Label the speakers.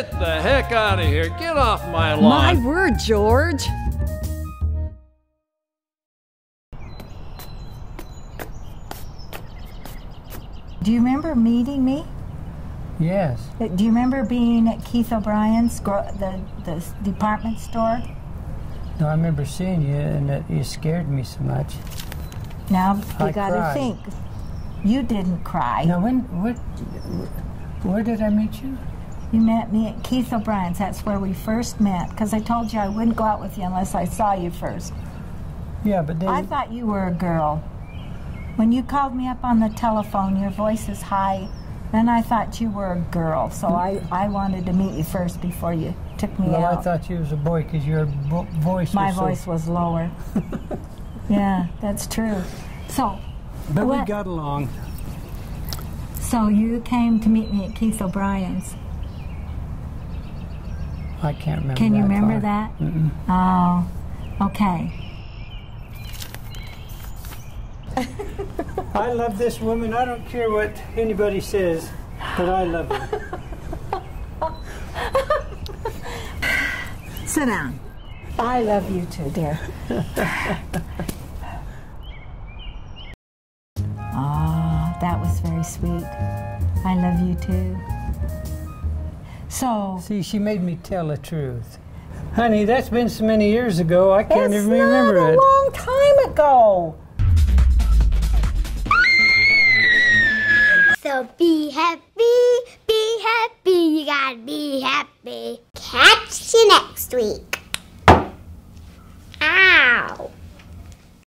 Speaker 1: Get the heck out of here. Get off my lawn.
Speaker 2: My word, George.
Speaker 3: Do you remember meeting me?
Speaker 4: Yes.
Speaker 3: Uh, Do you remember being at Keith O'Brien's, the, the department store?
Speaker 4: No, I remember seeing you, and that you scared me so much.
Speaker 3: Now you
Speaker 4: I
Speaker 3: got to
Speaker 4: cried.
Speaker 3: think. You didn't cry.
Speaker 4: Now, when, what, where did I meet you?
Speaker 3: You met me at Keith O'Brien's. That's where we first met. Because I told you I wouldn't go out with you unless I saw you first.
Speaker 4: Yeah, but then
Speaker 3: I thought you were a girl. When you called me up on the telephone, your voice is high. Then I thought you were a girl. So hmm. I, I wanted to meet you first before you took me
Speaker 4: well,
Speaker 3: out.
Speaker 4: I thought you was a boy because your vo- voice
Speaker 3: My
Speaker 4: was so-
Speaker 3: voice was lower. yeah, that's true. So,
Speaker 4: But we got along.
Speaker 3: so you came to meet me at Keith O'Brien's.
Speaker 4: I can't remember.
Speaker 3: Can you
Speaker 4: that
Speaker 3: remember
Speaker 4: far.
Speaker 3: that? Oh, okay.
Speaker 4: I love this woman. I don't care what anybody says, but I love her.
Speaker 3: Sit down. I love you too, dear. Ah, that was very sweet. I love you too. So.
Speaker 4: See, she made me tell the truth. Honey, that's been so many years ago, I can't even remember it.
Speaker 3: It's not a long time ago.
Speaker 5: So be happy, be happy, you gotta be happy. Catch you next week. Ow.